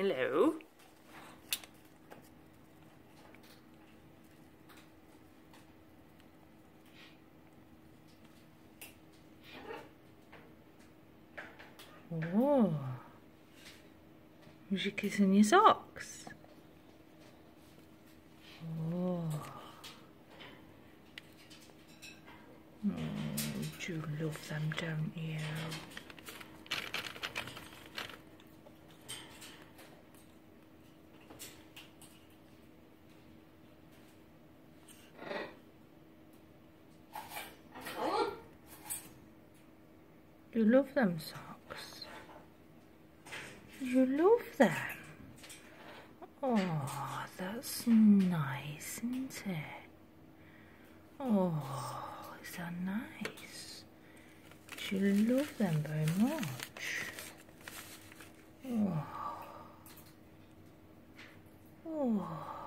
Hello. Oh. Was you kissing your socks? Oh. Oh, you love them, don't you? You love them socks. You love them. Oh, that's nice, isn't it? Oh, is that nice? You love them very much. Oh. Oh.